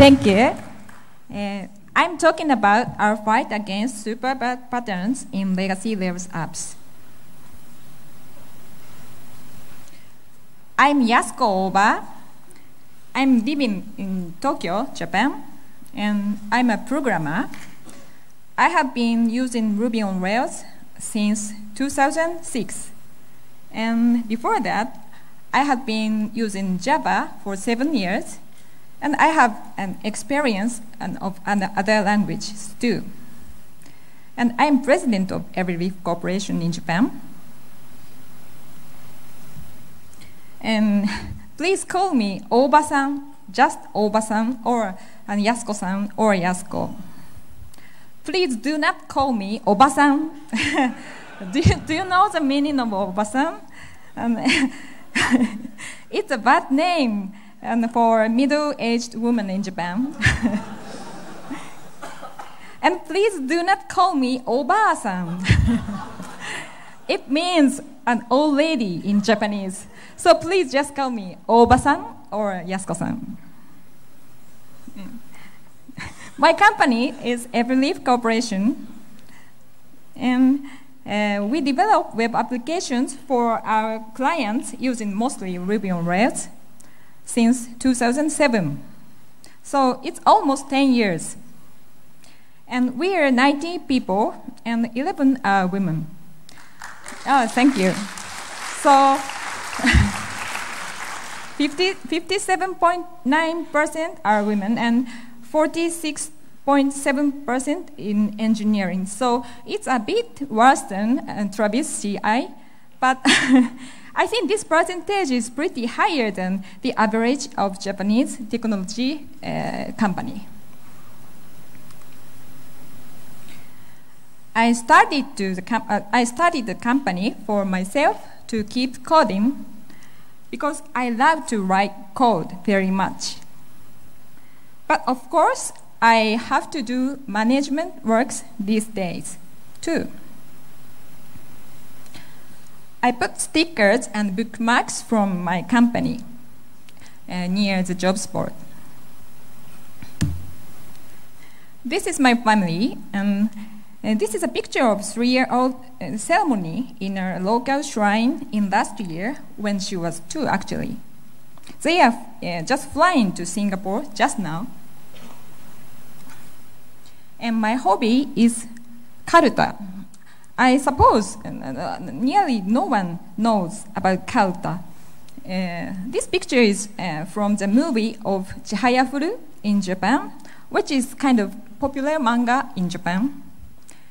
Thank you. Uh, I'm talking about our fight against super bad patterns in legacy Rails apps. I'm Yasuko Ohba. I'm living in Tokyo, Japan, and I'm a programmer. I have been using Ruby on Rails since 2006. And before that, I have been using Java for seven years and I have an experience of other languages too. And I'm president of Everyleaf Corporation in Japan. And please call me Ohba-san, just Ohba-san, or Yasuko-san, or Yasuko. Please do not call me Oba-san. do, you, do you know the meaning of Oba-san? Um, it's a bad name and for a middle-aged woman in Japan. and please do not call me Oba-san. it means an old lady in Japanese. So please just call me Ohba-san or Yasuko-san. My company is Everyleaf Corporation, and uh, we develop web applications for our clients using mostly Ruby on Rails since 2007. So it's almost 10 years. And we are 90 people, and 11 are women. Oh, thank you. So 57.9% are women, and 46.7% in engineering. So it's a bit worse than uh, Travis CI, but I think this percentage is pretty higher than the average of Japanese technology uh, company. I started, to the uh, I started the company for myself to keep coding because I love to write code very much. But of course, I have to do management works these days too. I put stickers and bookmarks from my company uh, near the job board. This is my family, and uh, this is a picture of three-year-old uh, ceremony in a local shrine in last year when she was two, actually. They are uh, just flying to Singapore just now. And my hobby is karuta, I suppose uh, nearly no one knows about karuta. Uh, this picture is uh, from the movie of Chihayafuru in Japan, which is kind of popular manga in Japan.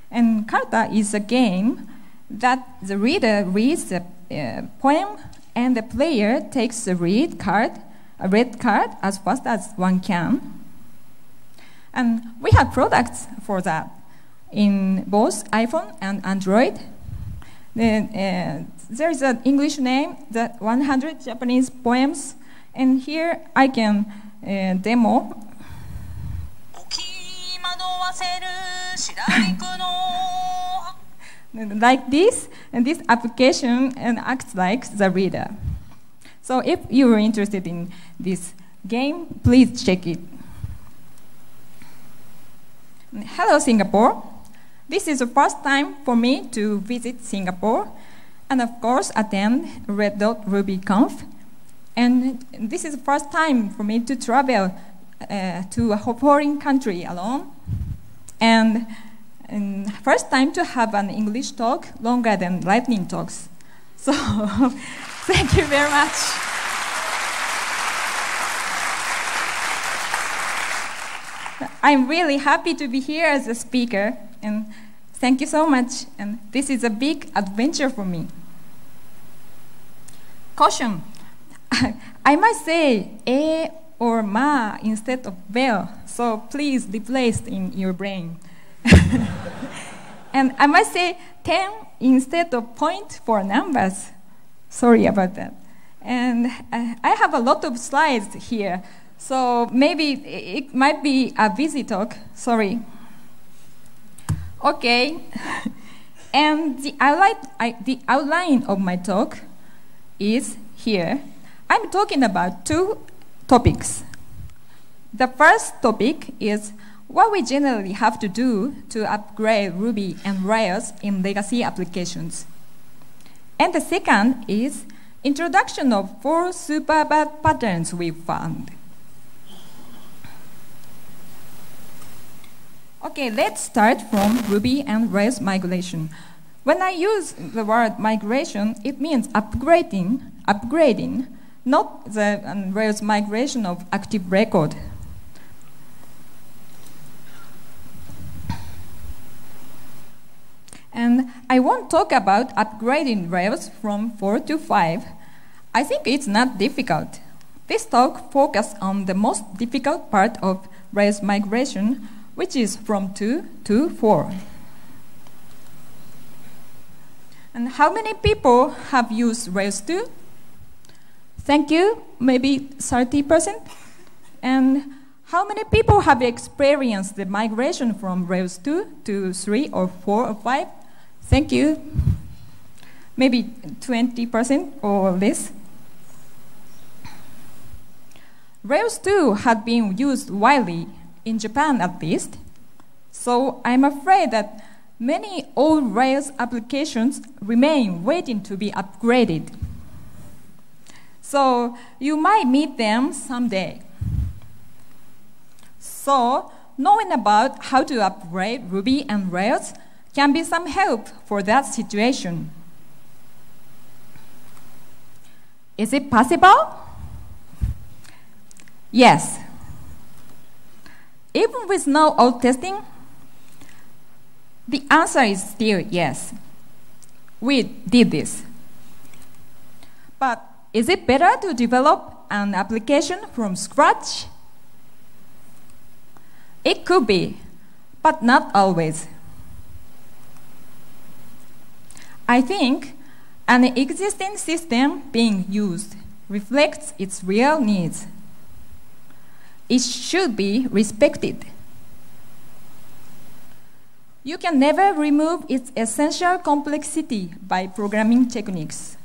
And karuta is a game that the reader reads the uh, poem and the player takes the read card, a red card, as fast as one can. And we have products for that in both iPhone and Android. Uh, there is an English name, the 100 Japanese poems, and here I can uh, demo. like this, and this application and acts like the reader. So if you are interested in this game, please check it. Hello, Singapore. This is the first time for me to visit Singapore and of course attend Red Dot RubyConf. And this is the first time for me to travel uh, to a foreign country alone. And, and, first time to have an English talk longer than lightning talks. So thank you very much. I'm really happy to be here as a speaker and thank you so much. And this is a big adventure for me. Caution. I might say a or ma instead of bell, so please replace in your brain. and I might say 10 instead of point for numbers. Sorry about that. And uh, I have a lot of slides here, so maybe it might be a busy talk. Sorry. Okay. and the outline, I, the outline of my talk is here. I'm talking about two topics. The first topic is what we generally have to do to upgrade Ruby and Rails in legacy applications. And the second is introduction of four super bad patterns we found. Okay, let's start from Ruby and Rails migration. When I use the word migration, it means upgrading, upgrading, not the um, Rails migration of active record. And I won't talk about upgrading Rails from 4 to 5. I think it's not difficult. This talk focuses on the most difficult part of Rails migration, which is from 2 to 4. And how many people have used Rails 2? Thank you, maybe 30%. And how many people have experienced the migration from Rails 2 to 3 or 4 or 5? Thank you. Maybe 20% or less. Rails 2 had been used widely, in Japan at least, so I'm afraid that many old Rails applications remain waiting to be upgraded. So you might meet them someday. So knowing about how to upgrade Ruby and Rails can be some help for that situation. Is it possible? Yes. Even with no old testing, the answer is still yes. We did this. But is it better to develop an application from scratch? It could be, but not always. I think an existing system being used reflects its real needs. It should be respected. You can never remove its essential complexity by programming techniques.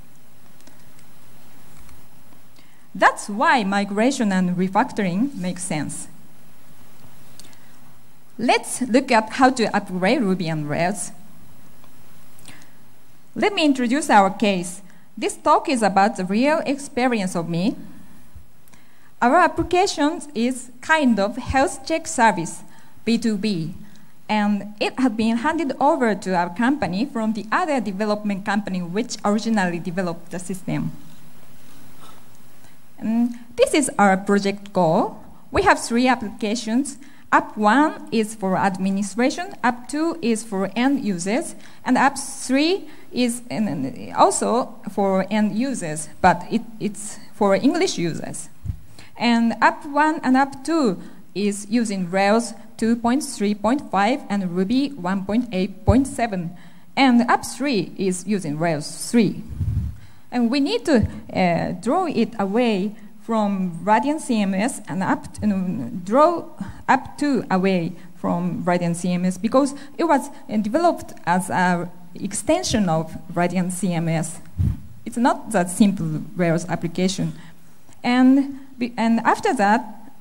That's why migration and refactoring make sense. Let's look at how to upgrade Ruby on Rails let me introduce our case. This talk is about the real experience of me. Our application is kind of health check service, B2B, and it had been handed over to our company from the other development company which originally developed the system. And this is our project goal. We have three applications. App 1 is for administration, App 2 is for end users, and App 3 is also for end users, but it, it's for English users. And App 1 and App 2 is using Rails 2.3.5 and Ruby 1.8.7. And App 3 is using Rails 3. And we need to uh, draw it away from Radiant CMS and up uh, draw App 2 away from Radiant CMS because it was uh, developed as a extension of Radiant CMS. It's not that simple Rails application. And, and after that,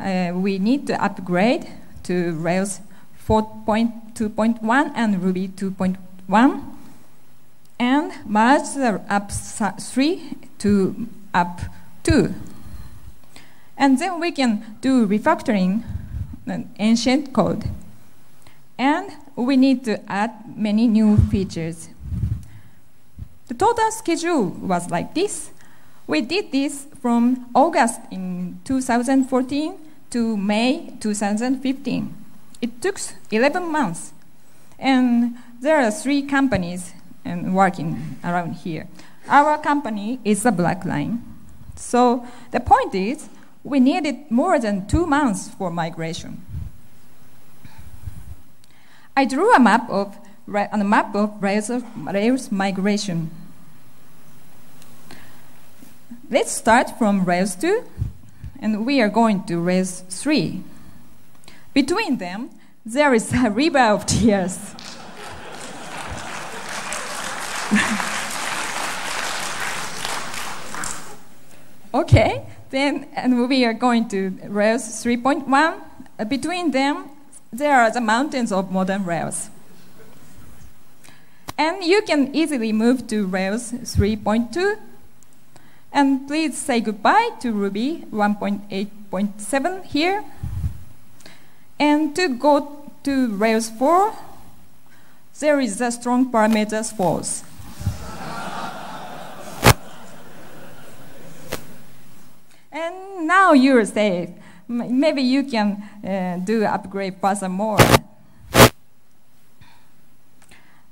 uh, we need to upgrade to Rails 4.2.1 and Ruby 2.1 and merge the app 3 to app 2. And then we can do refactoring ancient code. And we need to add many new features. The total schedule was like this. We did this from August in 2014 to May 2015. It took 11 months. And there are three companies um, working around here. Our company is a black line. So the point is, we needed more than two months for migration. I drew a map of a map of Rails, Rails migration. Let's start from Rails 2, and we are going to Rails 3. Between them, there is a river of tears. Okay, then and we are going to Rails 3.1. Uh, between them, there are the mountains of modern Rails. And you can easily move to Rails 3.2. And please say goodbye to Ruby 1.8.7 here. And to go to Rails 4, there is a strong parameters false. and now you're safe. Maybe you can uh, do upgrade furthermore.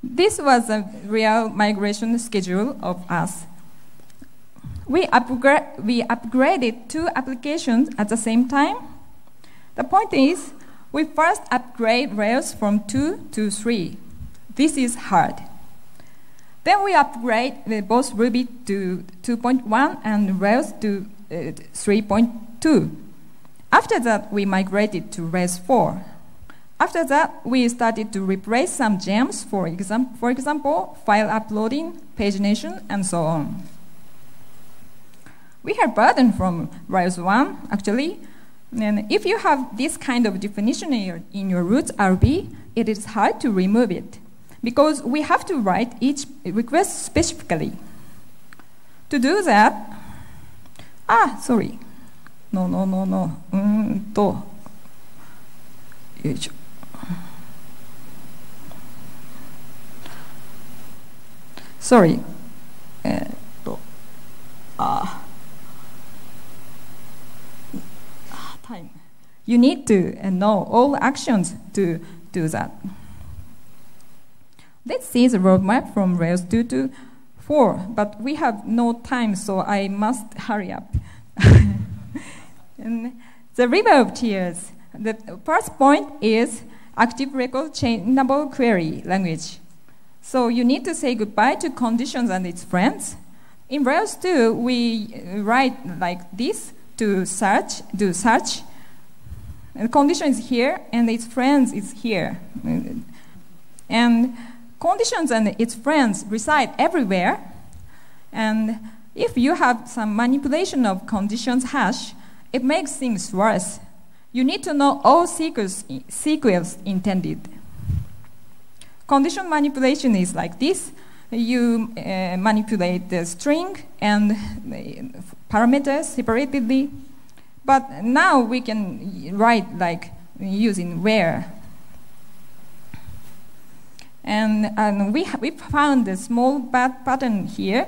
This was a real migration schedule of us. We, upgra we upgraded two applications at the same time. The point is, we first upgrade Rails from 2 to 3. This is hard. Then we upgrade both Ruby to 2.1 and Rails to uh, 3.2. After that, we migrated to Rails 4. After that, we started to replace some gems, for, exam for example, file uploading, pagination, and so on. We had burden from Rails 1, actually. And if you have this kind of definition in your, in your root RB, it is hard to remove it because we have to write each request specifically. To do that, ah, sorry. No, no, no, no. うんと、よいしょ。sorry. えっと、あ、 You need to know all actions to do that. Let's see the roadmap from Rails 2 to 4, but we have no time, so I must hurry up. the river of tears. The first point is active record chainable query language. So you need to say goodbye to conditions and its friends. In Rails 2, we write like this to search, do search. And condition is here, and its friends is here. And conditions and its friends reside everywhere. And if you have some manipulation of conditions hash, it makes things worse. You need to know all sequels, sequels intended. Condition manipulation is like this. You uh, manipulate the string and the parameters separately. But now we can write like using where. And, and we, we found a small bad pattern here.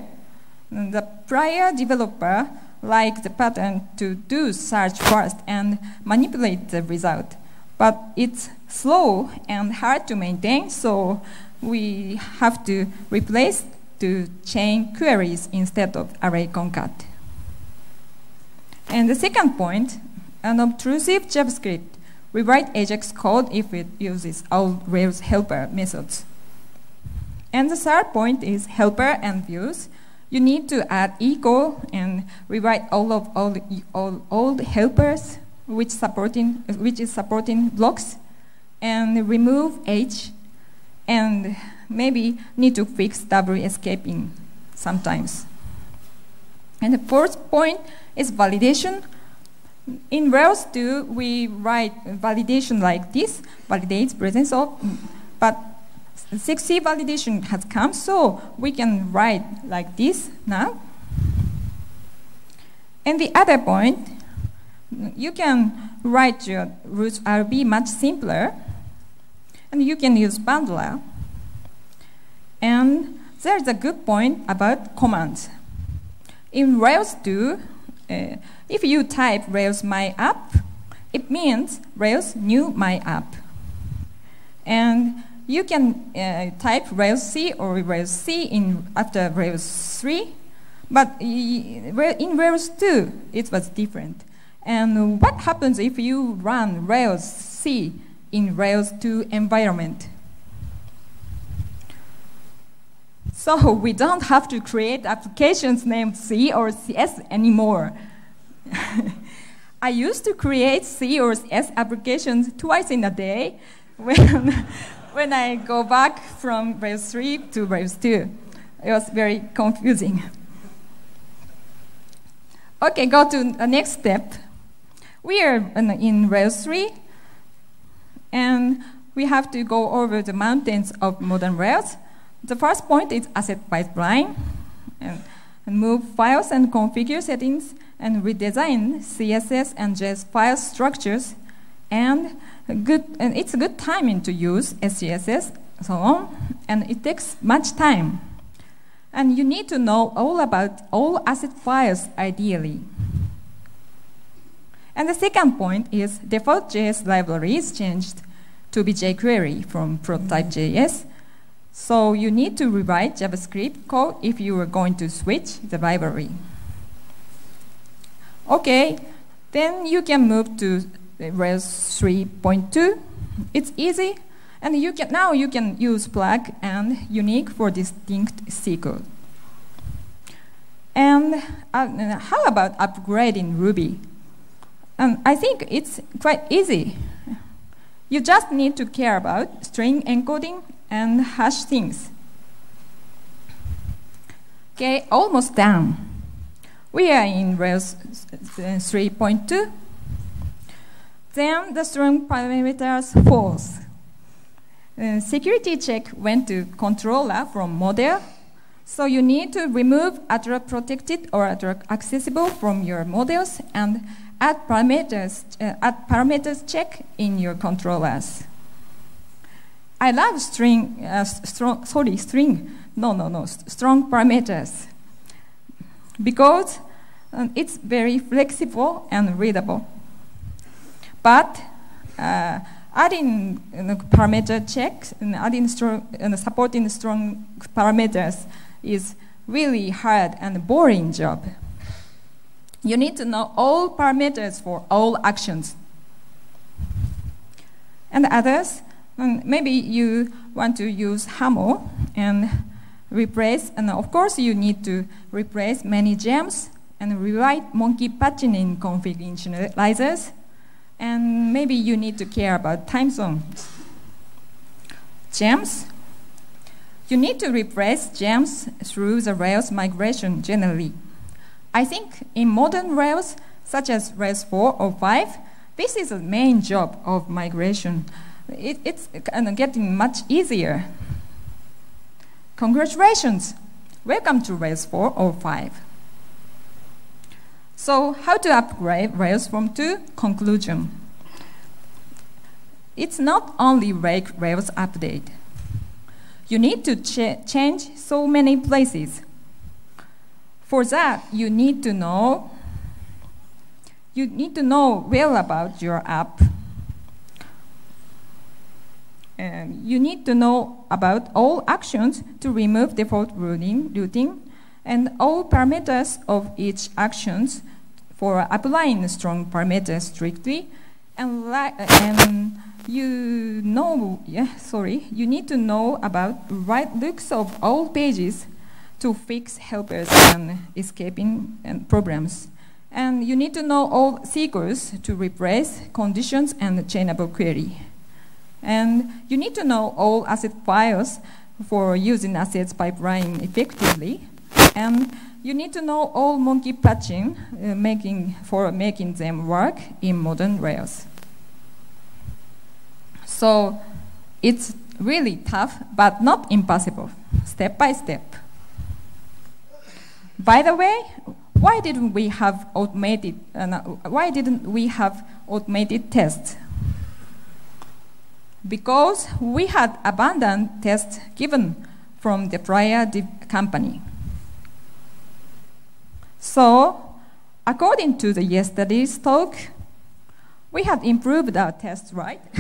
The prior developer liked the pattern to do search first and manipulate the result. But it's slow and hard to maintain, so we have to replace to chain queries instead of array concat. And the second point, unobtrusive JavaScript. We write Ajax code if it uses all Rails helper methods. And the third point is helper and views. You need to add equal and rewrite all of all, all helpers which, supporting, which is supporting blocks and remove H and maybe need to fix double escaping sometimes. And the fourth point is validation. In Rails 2, we write validation like this, validates presence of, but sexy validation has come, so we can write like this now. And the other point, you can write your routes.rb much simpler, and you can use bundler. And there's a good point about commands. In Rails 2, uh, if you type Rails my app, it means Rails new my app. And you can uh, type Rails C or Rails C in after Rails 3, but in Rails 2, it was different. And what happens if you run Rails C in Rails 2 environment? So we don't have to create applications named C or CS anymore. I used to create C or CS applications twice in a day when, when I go back from Rails 3 to Rails 2. It was very confusing. Okay, go to the next step. We are in, Rails 3, and we have to go over the mountains of modern Rails. The first point is asset pipeline, and, and move files and configure settings, and redesign CSS and JS file structures, and, good, and it's a good timing to use SCSS, so on, and it takes much time. And you need to know all about all asset files ideally. And the second point is default JS library is changed to be jQuery from Prototype prototype.js. So you need to rewrite JavaScript code if you are going to switch the library. Okay, then you can move to Rails 3.2. It's easy, and you can, now you can use pluck and unique for distinct code. And uh, how about upgrading Ruby? Um, I think it's quite easy. You just need to care about string encoding and hash things. Okay, almost done. We are in Rails 3.2. Then the strong parameters false. Uh, security check went to controller from model. So you need to remove attr_protected or other accessible from your models and add parameters, uh, add parameters check in your controllers. I love string, uh, strong, sorry, string, no, no, no, st strong parameters because um, it's very flexible and readable. But uh, adding you know, parameter checks and adding strong, and supporting strong parameters is really hard and boring job. You need to know all parameters for all actions. And others, um, maybe you want to use Haml and replace, and of course you need to replace many gems and rewrite monkey patching in config initializers. And maybe you need to care about time zones. Gems. You need to replace gems through the Rails migration generally. I think in modern Rails, such as Rails 4 or 5, this is the main job of migration. It, it's getting much easier. Congratulations! Welcome to Rails 4 or 5. So, how to upgrade Rails from 2? Conclusion. It's not only Rails update. You need to ch change so many places. For that, you need to know you need to know well about your app um, you need to know about all actions to remove default routing, routing and all parameters of each actions for applying strong parameters strictly. And, and uh, um, you know, yeah, sorry, you need to know about right looks of all pages to fix helpers and escaping and problems. And you need to know all seekers to replace conditions and chainable query. And you need to know all asset files for using assets pipeline effectively. And you need to know all monkey patching uh, making, for making them work in modern Rails. So it's really tough, but not impossible, step by step. By the way, why didn't we have automated, uh, why didn't we have automated tests? Because we had abandoned tests given from the prior company. So, according to the yesterday's talk, we had improved our tests, right?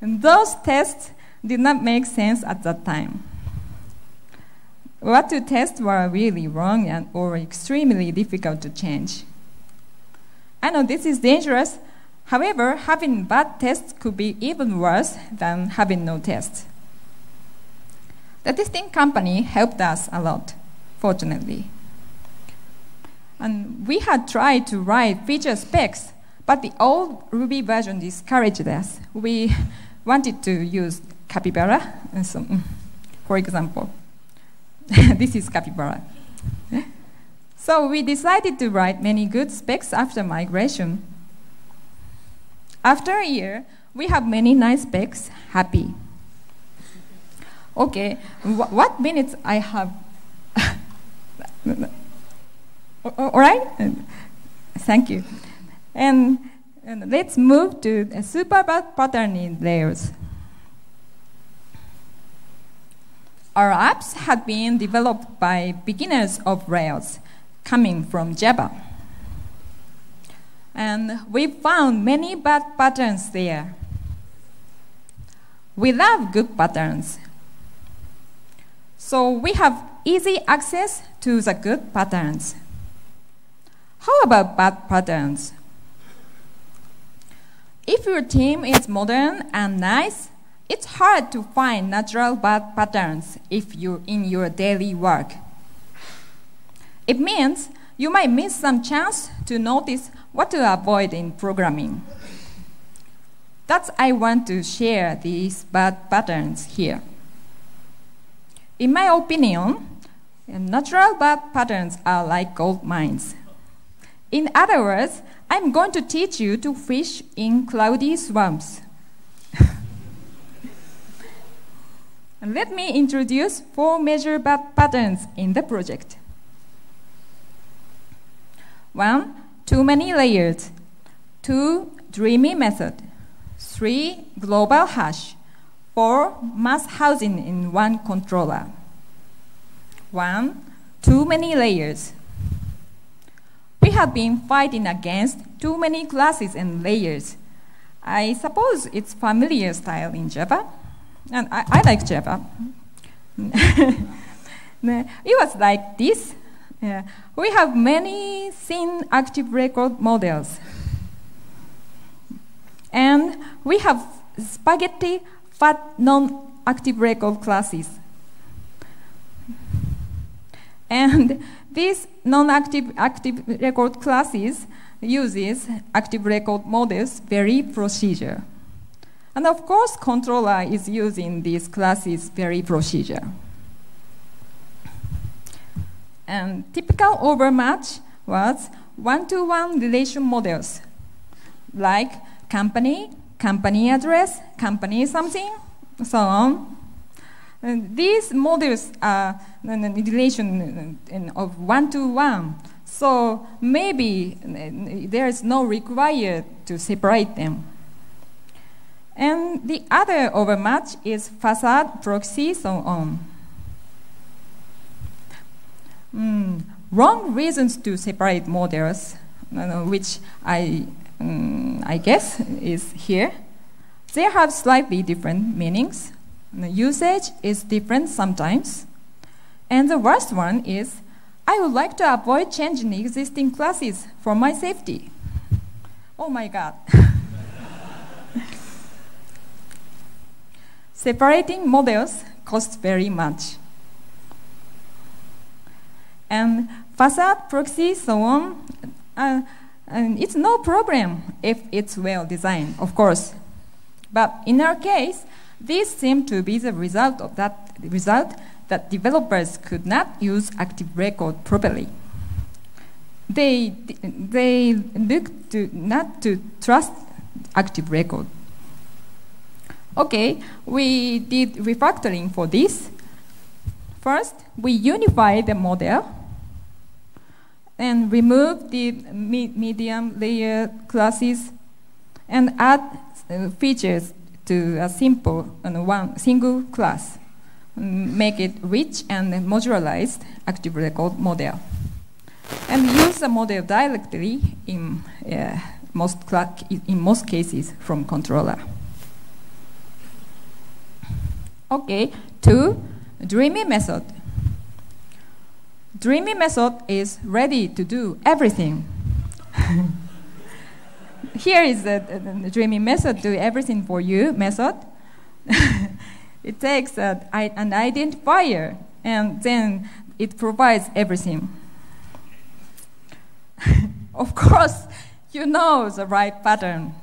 and those tests did not make sense at that time. What to test were really wrong and or extremely difficult to change. I know this is dangerous. However, having bad tests could be even worse than having no tests. The testing company helped us a lot, fortunately. And we had tried to write feature specs, but the old Ruby version discouraged us. We wanted to use Capybara, uh, mm, for example. this is capybara. So we decided to write many good specs after migration. After a year, we have many nice specs, happy. Okay, wh what minutes I have? All right? Thank you. And, and let's move to superbad patterning layers. Our apps had been developed by beginners of Rails coming from Java. And we found many bad patterns there. We love good patterns. So we have easy access to the good patterns. How about bad patterns? If your team is modern and nice, it's hard to find natural bad patterns if you're in your daily work. It means you might miss some chance to notice what to avoid in programming. That's I want to share these bad patterns here. In my opinion, natural bad patterns are like gold mines. In other words, I'm going to teach you to fish in cloudy swamps. Let me introduce four major bad patterns in the project. One, too many layers. Two, dreamy method. Three, global hash. Four, mass housing in one controller. One, too many layers. We have been fighting against too many classes and layers. I suppose it's familiar style in Java. And I, I like Java. it was like this. Yeah. We have many thin active record models. And we have spaghetti fat non-active record classes. And these non-active active record classes uses active record models very procedure. And of course, controller is using these classes very procedure. And typical overmatch was one-to-one -one relation models, like company, company address, company something, so on. And these models are in relation of one-to-one. -one. So maybe there is no required to separate them. And the other overmatch is facade, proxy, so on. Mm, wrong reasons to separate models, which I, um, I guess is here. They have slightly different meanings. The usage is different sometimes. And the worst one is, I would like to avoid changing existing classes for my safety. Oh my God. Separating models costs very much. And facade, proxy, so on, uh, and it's no problem if it's well designed, of course. But in our case, these seem to be the result of that result that developers could not use active record properly. They, they look to not to trust active record. Okay, we did refactoring for this. First, we unify the model and remove the medium layer classes and add uh, features to a simple uh, one single class. Make it rich and modularized active record model. And use the model directly in, uh, most, in most cases from controller. Okay, two, Dreamy method. Dreamy method is ready to do everything. Here is the, the, the, Dreamy method, do everything for you method. it takes a, an identifier and then it provides everything. of course, you know the right pattern.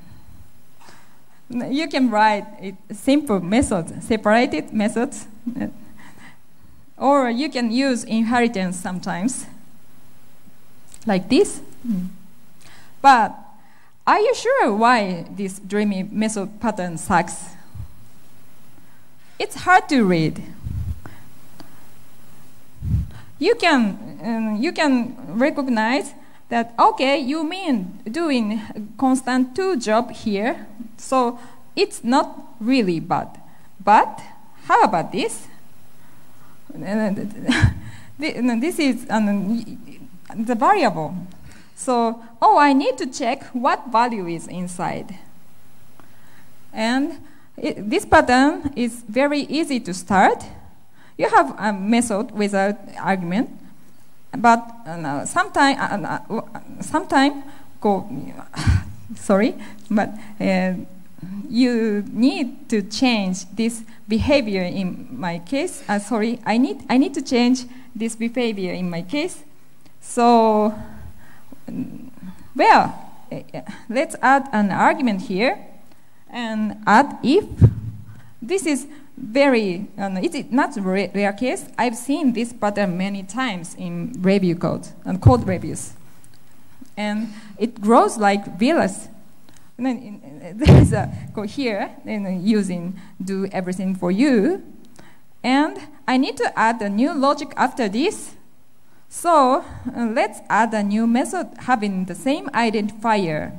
You can write simple methods, separated methods. Or you can use inheritance sometimes, like this. But are you sure why this dreamy method pattern sucks? It's hard to read. You can, um, you can recognize that, okay, you mean doing constant two job here, so it's not really bad. But how about this? this is the variable. So, oh, I need to check what value is inside. And it, this pattern is very easy to start. You have a method without argument, but uh, sometime, uh, uh, sometime go, sorry, but uh, you need to change this behavior in my case. Uh, sorry, I need, I need to change this behavior in my case. So, well, let's add an argument here and add if. This is very, um, it's not a rare case. I've seen this pattern many times in review code and code reviews. And it grows like villas and then there's a go here, and using do everything for you. And I need to add a new logic after this. So uh, let's add a new method having the same identifier.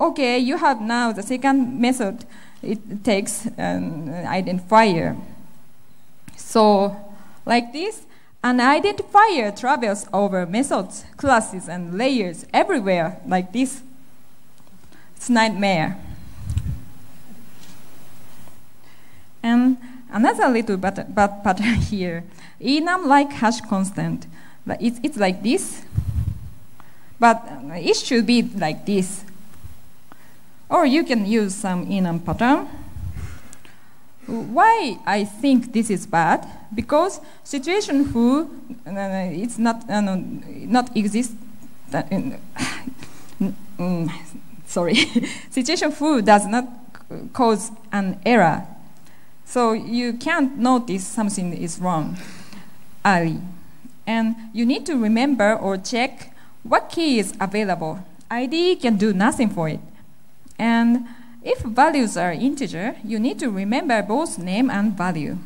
Okay, you have now the second method. It takes an identifier. So like this, an identifier travels over methods, classes, and layers everywhere like this. It's nightmare. And another little bad, pattern here. enum like hash constant. It's, it's like this, but it should be like this. Or you can use some enum pattern. Why I think this is bad? Because situation who uh, it's not uh, not exist. Uh, sorry, situation foo does not cause an error. So you can't notice something is wrong early. And you need to remember or check what key is available. ID can do nothing for it. And if values are integer, you need to remember both name and value.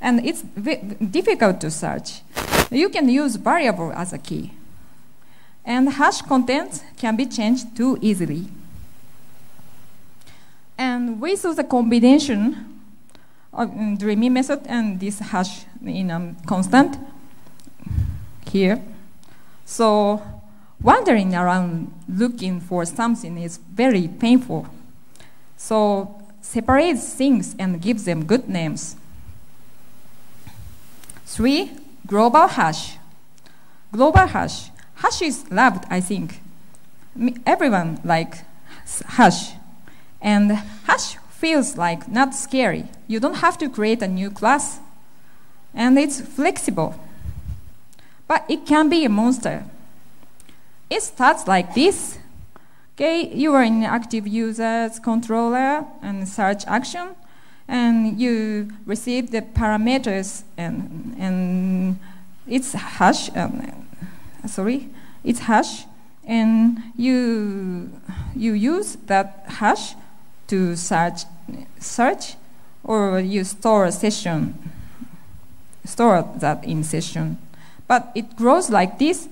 And it's difficult to search. You can use variable as a key and hash contents can be changed too easily. And we with the combination of um, dreamy method and this hash in a constant here, so wandering around looking for something is very painful. So separate things and give them good names. Three, global hash. Global hash Hash is loved, I think. Everyone like hash. And hash feels like not scary. You don't have to create a new class. And it's flexible. But it can be a monster. It starts like this. Okay, you are in active users controller and search action, and you receive the parameters and and it's hash. Um, sorry, it's hash, and you you use that hash to search search, or you store a session, store that in session, but it grows like this.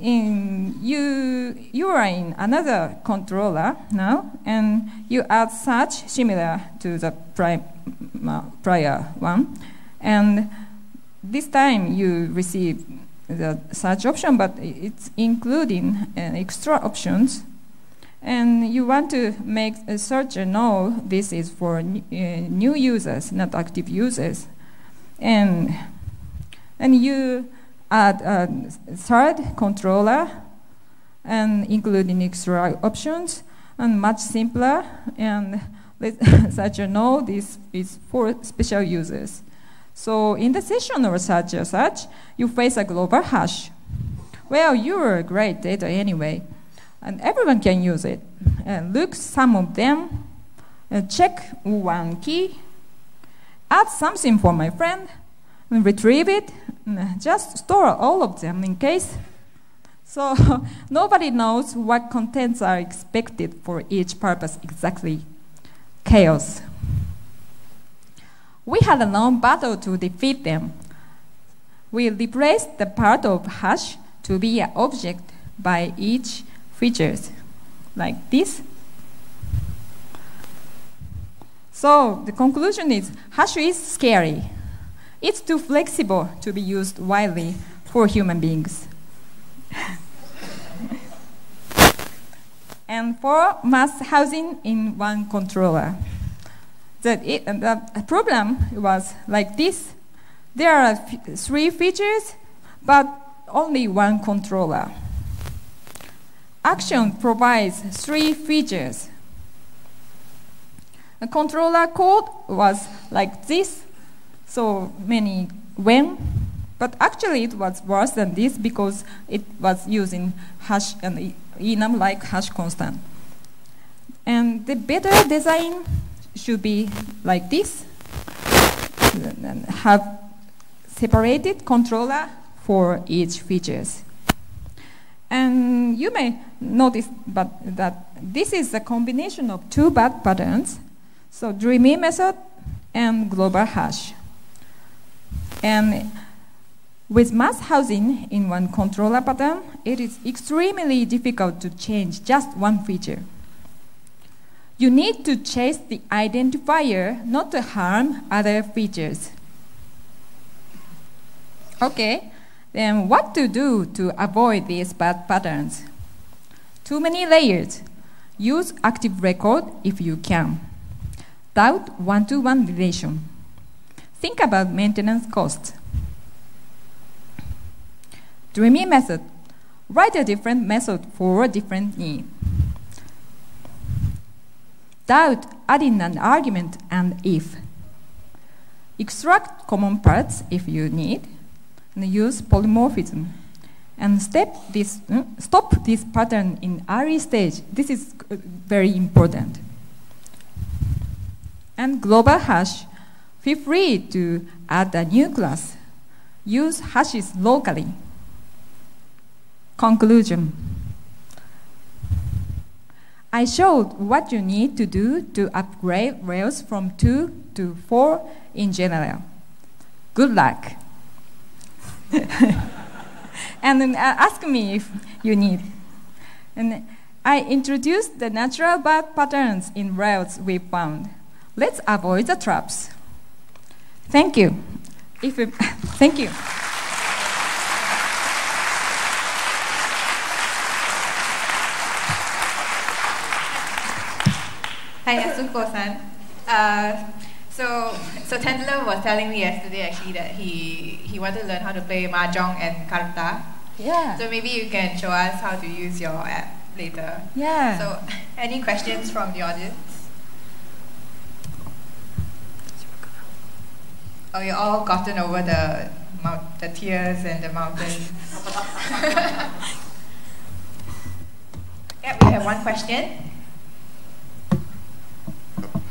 In you you are in another controller now, and you add such similar to the pri uh, prior one, and this time you receive the search option, but it's including uh, extra options. And you want to make a searcher know this is for uh, new users, not active users. And, and you add a third controller and including extra options and much simpler and let searcher know this is for special users. So in the session or such or such, you face a global hash. Well, you're great data anyway, and everyone can use it. And look some of them, and check one key, add something for my friend, retrieve it, mm, just store all of them in case. So nobody knows what contents are expected for each purpose exactly. Chaos. We had a long battle to defeat them. We replaced the part of hash to be an object by each features, like this. So the conclusion is hash is scary. It's too flexible to be used widely for human beings. and for mass housing in one controller. The, it, uh, the problem was like this. There are three features, but only one controller. Action provides three features. The controller code was like this, so many when, but actually it was worse than this because it was using hash and enum like hash constant. And the better design should be like this, have separated controller for each features. And you may notice but that this is a combination of two bad patterns, so dreamy method and global hash. And with mass housing in one controller pattern, it is extremely difficult to change just one feature. You need to chase the identifier not to harm other features. Okay, then what to do to avoid these bad patterns? Too many layers. Use active record if you can. Doubt one-to-one relation. Think about maintenance costs. Dreamy method. Write a different method for a different need. Doubt adding an argument and if. Extract common parts if you need and use polymorphism. And step this, uh, stop this pattern in early stage. This is uh, very important. And global hash, feel free to add a new class. Use hashes locally. Conclusion. I showed what you need to do to upgrade Rails from 2 to 4 in general. Good luck. and then uh, ask me if you need. And I introduced the natural bad patterns in Rails we found. Let's avoid the traps. Thank you. If thank you. Hi, Yasuko-san. Uh, so, so Tendler was telling me yesterday actually that he he wanted to learn how to play mahjong and karuta. Yeah. So maybe you can show us how to use your app later. Yeah. So, any questions from the audience? Oh, you all gotten over the the tears and the mountains. yeah, we have one question.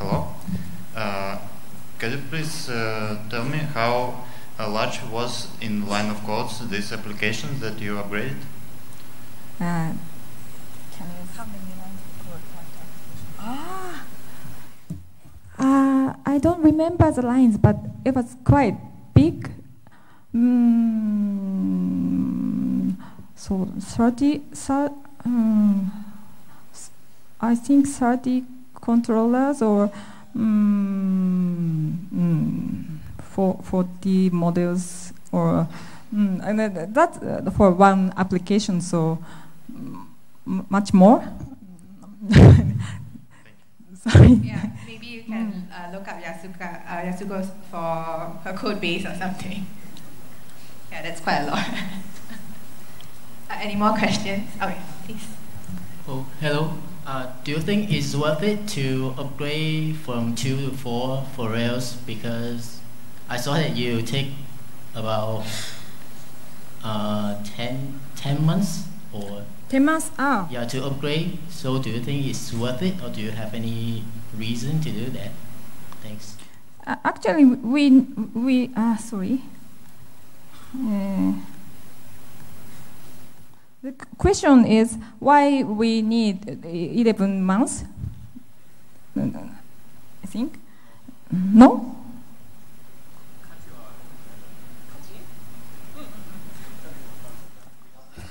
Hello. Uh, could you please uh, tell me how uh, large was in line of codes this application that you upgraded? Uh, can you how many lines of code Ah. Uh, I don't remember the lines, but it was quite big. Mm, so 30, thir um, I think 30 controllers or mm, mm, for 40 models or mm, and that uh, for one application so much more? Sorry. Yeah maybe you can mm. uh, look up Yasuka uh, Yasuko for her code base or something. Yeah that's quite a lot. Uh, any more questions? Okay please. Oh hello uh, do you think it's worth it to upgrade from 2 to 4 for Rails? Because I saw that you take about uh, 10, 10 months or 10 months oh. yeah to upgrade so do you think it's worth it or do you have any reason to do that thanks uh, actually we we uh, sorry Uh, the question is why we need uh, 11 months? I think. No?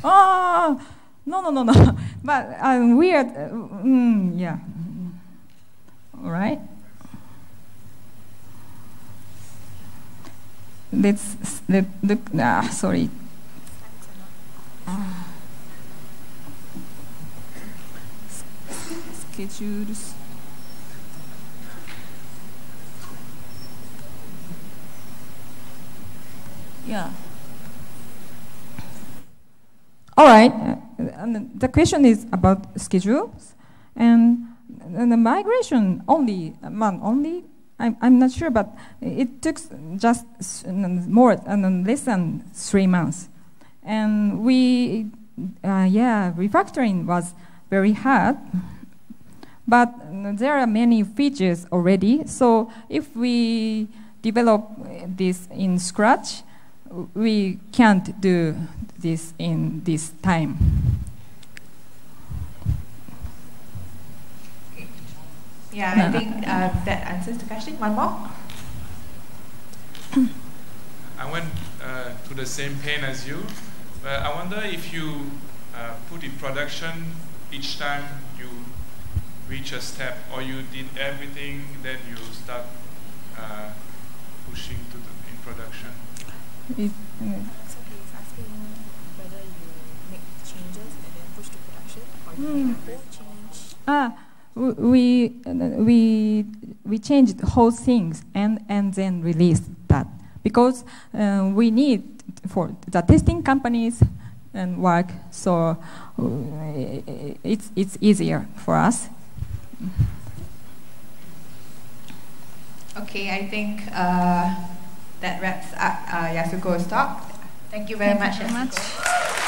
Oh, no, no, no, no. But um, weird. Uh, mm, yeah. All right. Let's let look. Ah, sorry. Schedules. Yeah. All right. and the question is about schedules and, and the migration only month only. I'm, I'm not sure, but it took just more and less than three months, and we, uh, yeah, refactoring was very hard. But there are many features already. So if we develop this in scratch, we can't do this in this time. Yeah, I think uh, that answers the question. One more? I went uh, to the same pain as you, but I wonder if you uh, put in production each time you reach a step, or you did everything, then you start uh, pushing to the, in production. It, So he's asking whether you make changes and then push to production or you Hmm. make a whole change. ah, we we we changed whole things and and then released that because uh, we need for the testing companies and work so uh, it's it's easier for us. Okay, I think uh, that wraps up uh, Yasuko's talk. Thank you very Thank much, you much.